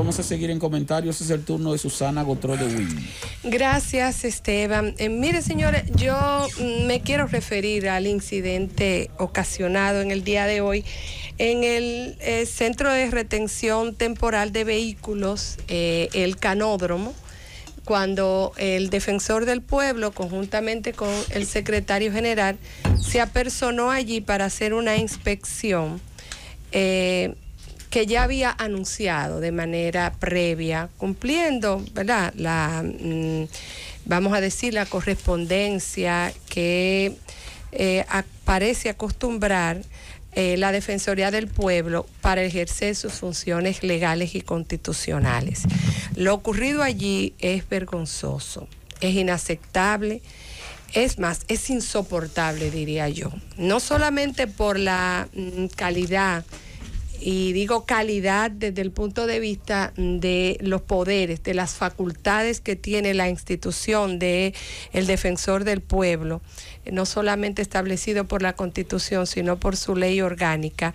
Vamos a seguir en comentarios. Es el turno de Susana Gotró de Win. Gracias, Esteban. Eh, mire, señores, yo me quiero referir al incidente ocasionado en el día de hoy en el eh, Centro de Retención Temporal de Vehículos, eh, el Canódromo cuando el defensor del pueblo, conjuntamente con el secretario general, se apersonó allí para hacer una inspección que ya había anunciado de manera previa, cumpliendo, ¿verdad? La, mm, vamos a decir, la correspondencia que eh, parece acostumbrar eh, la Defensoría del Pueblo para ejercer sus funciones legales y constitucionales. Lo ocurrido allí es vergonzoso, es inaceptable. Es más, es insoportable, diría yo. No solamente por la mm, calidad y digo calidad desde el punto de vista de los poderes, de las facultades que tiene la institución de el defensor del pueblo, no solamente establecido por la Constitución, sino por su ley orgánica,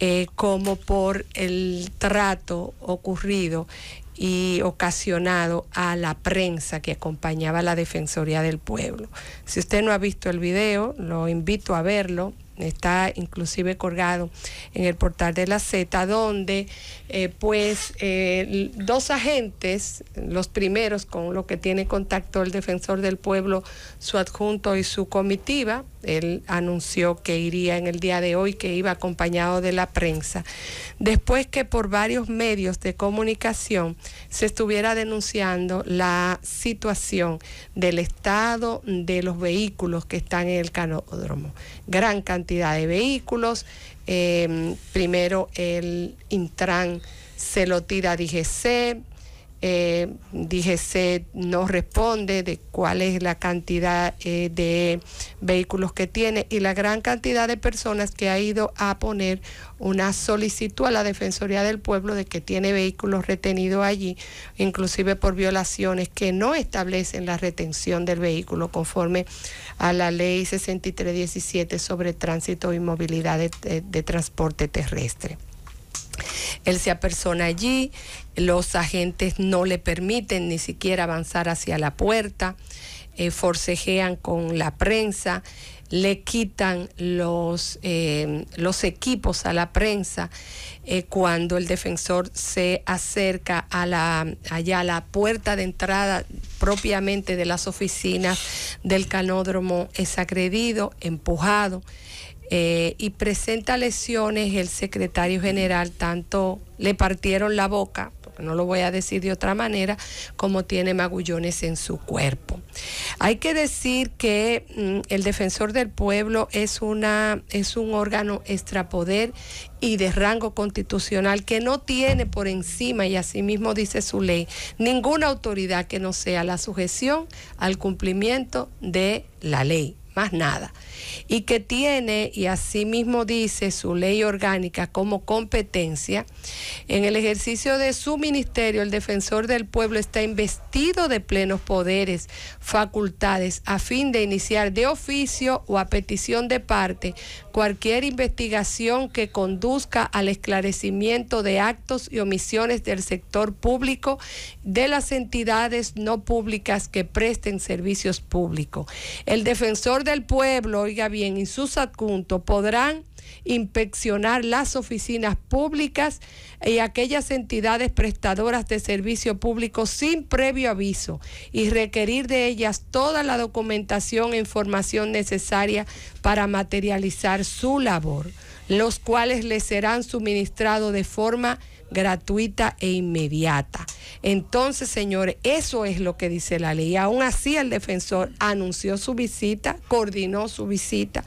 eh, como por el trato ocurrido y ocasionado a la prensa que acompañaba a la Defensoría del Pueblo. Si usted no ha visto el video, lo invito a verlo está inclusive colgado en el portal de la Z, donde eh, pues eh, dos agentes, los primeros con los que tiene contacto el defensor del pueblo, su adjunto y su comitiva, él anunció que iría en el día de hoy, que iba acompañado de la prensa, después que por varios medios de comunicación se estuviera denunciando la situación del estado de los vehículos que están en el canódromo. Gran cantidad de vehículos, em, primero el Intran se lo tira DGC, eh, DGC no responde de cuál es la cantidad eh, de vehículos que tiene y la gran cantidad de personas que ha ido a poner una solicitud a la Defensoría del Pueblo de que tiene vehículos retenidos allí, inclusive por violaciones que no establecen la retención del vehículo conforme a la ley 6317 sobre tránsito y movilidad de transporte terrestre. Él se apersona allí, los agentes no le permiten ni siquiera avanzar hacia la puerta, eh, forcejean con la prensa, le quitan los, eh, los equipos a la prensa eh, cuando el defensor se acerca a la, allá a la puerta de entrada propiamente de las oficinas del canódromo, es agredido, empujado. Eh, y presenta lesiones el secretario general, tanto le partieron la boca, porque no lo voy a decir de otra manera, como tiene magullones en su cuerpo. Hay que decir que mm, el defensor del pueblo es, una, es un órgano extrapoder y de rango constitucional que no tiene por encima, y así mismo dice su ley, ninguna autoridad que no sea la sujeción al cumplimiento de la ley, más nada y que tiene, y así mismo dice su ley orgánica como competencia, en el ejercicio de su ministerio, el defensor del pueblo está investido de plenos poderes, facultades, a fin de iniciar de oficio o a petición de parte cualquier investigación que conduzca al esclarecimiento de actos y omisiones del sector público de las entidades no públicas que presten servicios públicos. El defensor del pueblo, oiga bien, y sus adjuntos podrán inspeccionar las oficinas públicas y aquellas entidades prestadoras de servicio público sin previo aviso y requerir de ellas toda la documentación e información necesaria para materializar su labor, los cuales les serán suministrados de forma gratuita e inmediata. Entonces, señores, eso es lo que dice la ley. Aún así, el defensor anunció su visita, coordinó su visita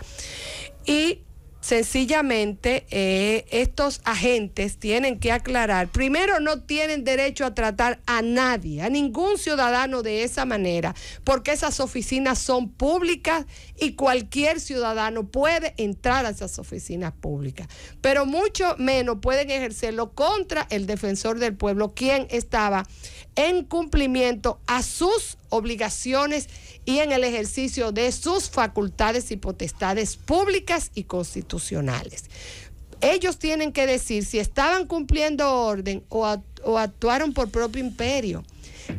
y sencillamente eh, estos agentes tienen que aclarar, primero no tienen derecho a tratar a nadie, a ningún ciudadano de esa manera, porque esas oficinas son públicas y cualquier ciudadano puede entrar a esas oficinas públicas, pero mucho menos pueden ejercerlo contra el defensor del pueblo, quien estaba en cumplimiento a sus obligaciones y en el ejercicio de sus facultades y potestades públicas y constitucionales. Ellos tienen que decir si estaban cumpliendo orden o, actuaron por propio imperio.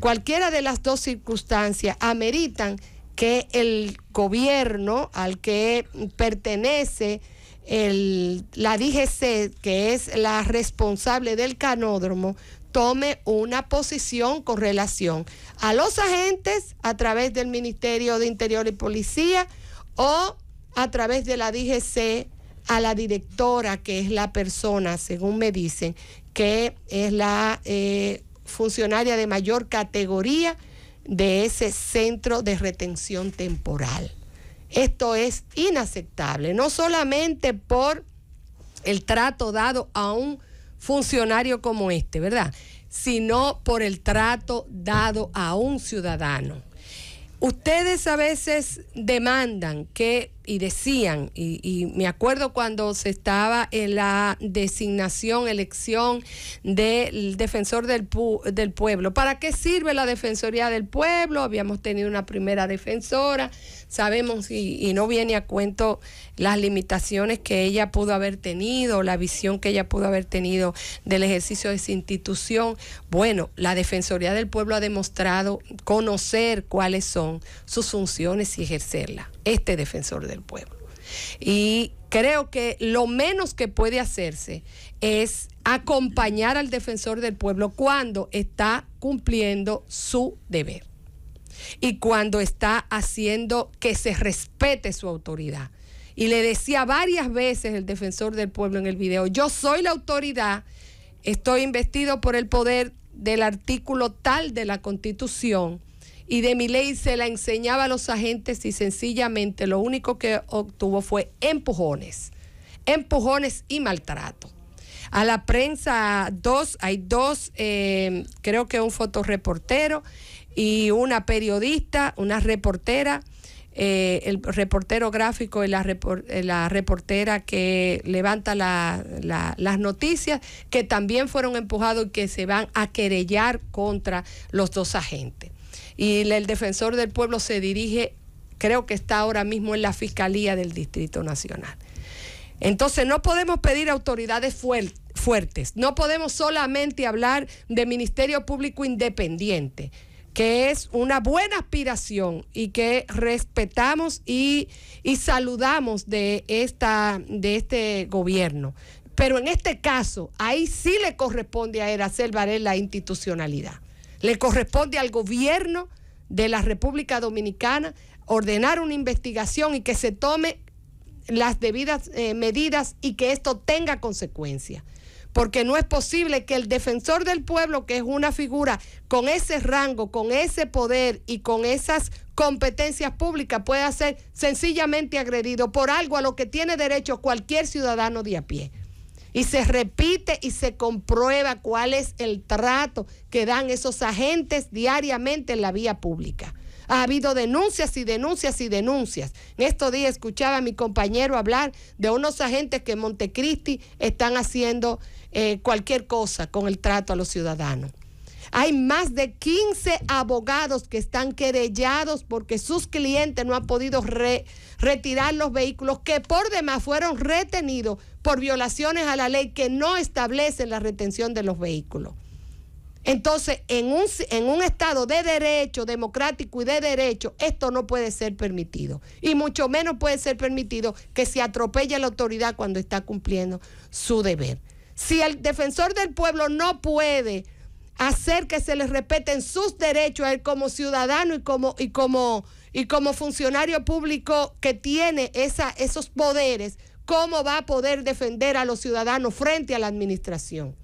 Cualquiera de las dos circunstancias ameritan que el gobierno al que pertenece la DGC, que es la responsable del canódromo, tome una posición con relación a los agentes a través del Ministerio de Interior y Policía o a través de la DGC a la directora, que es la persona, según me dicen, que es la eh, funcionaria de mayor categoría de ese centro de retención temporal. Esto es inaceptable, no solamente por el trato dado a un funcionario como este, ¿verdad? Sino por el trato dado a un ciudadano. Ustedes a veces demandan que, y decían, y, me acuerdo cuando se estaba en la designación, elección del defensor del, del pueblo, ¿para qué sirve la Defensoría del Pueblo? Habíamos tenido una primera defensora, sabemos y, no viene a cuento las limitaciones que ella pudo haber tenido, la visión que ella pudo haber tenido del ejercicio de esa institución. Bueno, la Defensoría del Pueblo ha demostrado conocer cuáles son sus funciones y ejercerlas, este defensor del pueblo. Y creo que lo menos que puede hacerse es acompañar al defensor del pueblo cuando está cumpliendo su deber y cuando está haciendo que se respete su autoridad. Y le decía varias veces el defensor del pueblo en el video, yo soy la autoridad, estoy investido por el poder del artículo tal de la constitución y de mi ley se la enseñaba a los agentes y sencillamente lo único que obtuvo fue empujones, empujones y maltrato. A la prensa, dos, hay dos, eh, creo que un fotoreportero y una periodista, una reportera, eh, el reportero gráfico y la, eh, la reportera que levanta las noticias, que también fueron empujados y que se van a querellar contra los dos agentes. Y el defensor del pueblo se dirige, creo que está ahora mismo en la Fiscalía del Distrito Nacional. Entonces no podemos pedir autoridades fuertes, no podemos solamente hablar de Ministerio Público Independiente que es una buena aspiración y que respetamos y, saludamos de, esta, de este gobierno. Pero en este caso, ahí sí le corresponde a hacer valer la institucionalidad. Le corresponde al gobierno de la República Dominicana ordenar una investigación y que se tome las debidas eh, medidas y que esto tenga consecuencias porque no es posible que el defensor del pueblo, que es una figura con ese rango, con ese poder y con esas competencias públicas, pueda ser sencillamente agredido por algo a lo que tiene derecho cualquier ciudadano de a pie. Y se repite y se comprueba cuál es el trato que dan esos agentes diariamente en la vía pública. Ha habido denuncias y denuncias y denuncias. En estos días escuchaba a mi compañero hablar de unos agentes que en Montecristi están haciendo eh, cualquier cosa con el trato a los ciudadanos. Hay más de 15 abogados que están querellados porque sus clientes no han podido retirar los vehículos que por demás fueron retenidos por violaciones a la ley que no establecen la retención de los vehículos. Entonces, en un, en un estado de derecho, democrático y de derecho, esto no puede ser permitido. Y mucho menos puede ser permitido que se atropelle a la autoridad cuando está cumpliendo su deber. Si el defensor del pueblo no puede hacer que se le respeten sus derechos a él como ciudadano y como, y como, y como funcionario público que tiene esa, esos poderes, ¿cómo va a poder defender a los ciudadanos frente a la administración?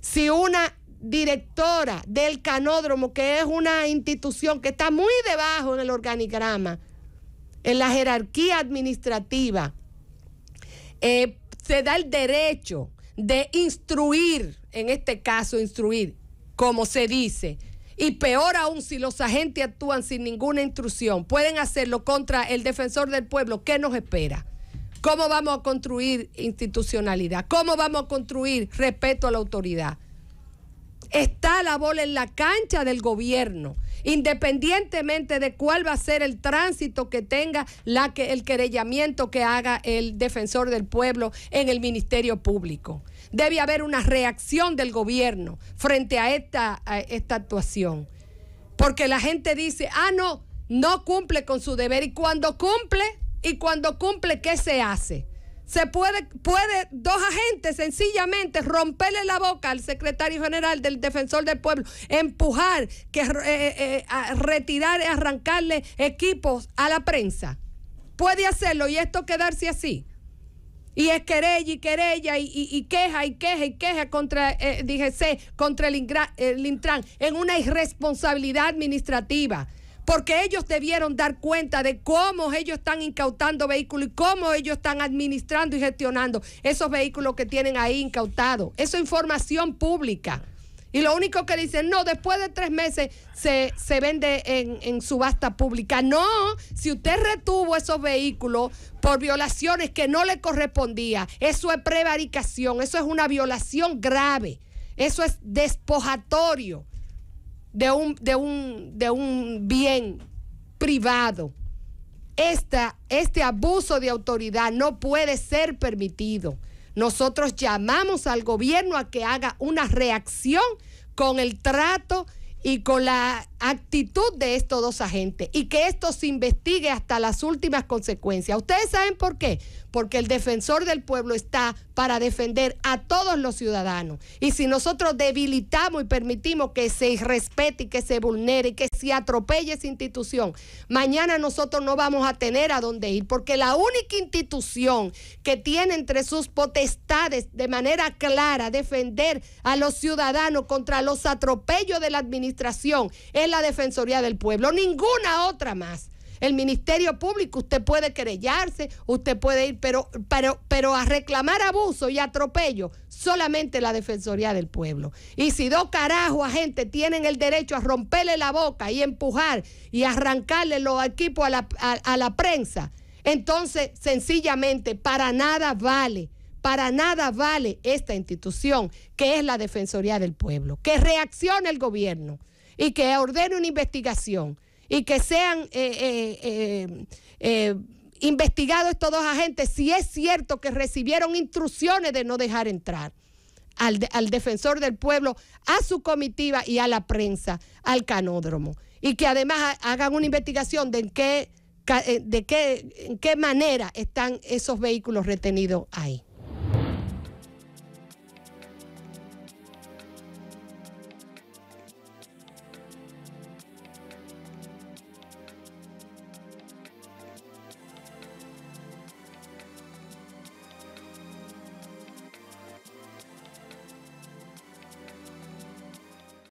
Si una directora del canódromo, que es una institución que está muy debajo en el organigrama, en la jerarquía administrativa, eh, se da el derecho de instruir, en este caso instruir, como se dice, y peor aún si los agentes actúan sin ninguna instrucción, pueden hacerlo contra el defensor del pueblo, ¿qué nos espera? ¿Cómo vamos a construir institucionalidad? ¿Cómo vamos a construir respeto a la autoridad? Está la bola en la cancha del gobierno independientemente de cuál va a ser el tránsito que tenga la que, el querellamiento que haga el defensor del pueblo en el Ministerio Público. Debe haber una reacción del gobierno frente a esta, a esta actuación. Porque la gente dice, ah, no, no cumple con su deber. Y cuando cumple, y cuando cumple, ¿qué se hace? Se puede, puede dos agentes sencillamente romperle la boca al secretario general del defensor del pueblo, empujar, que, eh, eh, retirar, arrancarle equipos a la prensa. Puede hacerlo y esto quedarse así. Y es querella y querella y, queja y queja y queja contra, eh, contra el, el Intran en una irresponsabilidad administrativa porque ellos debieron dar cuenta de cómo ellos están incautando vehículos y cómo ellos están administrando y gestionando esos vehículos que tienen ahí incautados. Eso es información pública. Y lo único que dicen, no, después de tres meses se, vende en, en, subasta pública. No, si usted retuvo esos vehículos por violaciones que no le correspondía, eso es prevaricación, eso es una violación grave, eso es despojatorio de un, de un, de un bien privado. Esta, este abuso de autoridad no puede ser permitido. Nosotros llamamos al gobierno a que haga una reacción con el trato y con la actitud de estos dos agentes y que esto se investigue hasta las últimas consecuencias. ¿Ustedes saben por qué? Porque el defensor del pueblo está para defender a todos los ciudadanos. Y si nosotros debilitamos y permitimos que se respete y que se vulnere que se atropelle esa institución, mañana nosotros no vamos a tener a dónde ir, porque la única institución que tiene entre sus potestades de manera clara defender a los ciudadanos contra los atropellos de la administración es la Defensoría del Pueblo, ninguna otra más. El Ministerio Público, usted puede querellarse, usted puede ir, pero, pero, pero a reclamar abuso y atropello, solamente la Defensoría del Pueblo. Y si dos carajos agentes tienen el derecho a romperle la boca y empujar y arrancarle los equipos a la, a la prensa, entonces sencillamente para nada vale para nada vale esta institución que es la Defensoría del Pueblo. Que reaccione el gobierno y que ordene una investigación y que sean eh, eh, eh, investigados estos dos agentes si es cierto que recibieron instrucciones de no dejar entrar. Al, al, defensor del pueblo, a su comitiva y a la prensa, al canódromo. Y que además hagan una investigación de en qué, de qué, en qué manera están esos vehículos retenidos ahí.